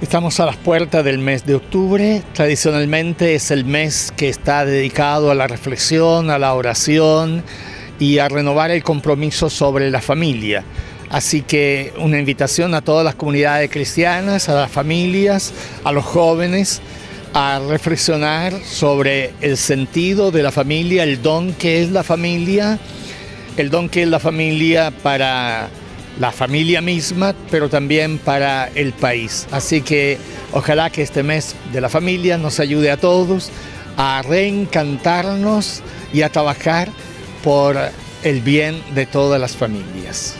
Estamos a las puertas del mes de octubre. Tradicionalmente es el mes que está dedicado a la reflexión, a la oración y a renovar el compromiso sobre la familia. Así que una invitación a todas las comunidades cristianas, a las familias, a los jóvenes, a reflexionar sobre el sentido de la familia, el don que es la familia, el don que es la familia para la familia misma, pero también para el país. Así que ojalá que este mes de la familia nos ayude a todos a reencantarnos y a trabajar por el bien de todas las familias.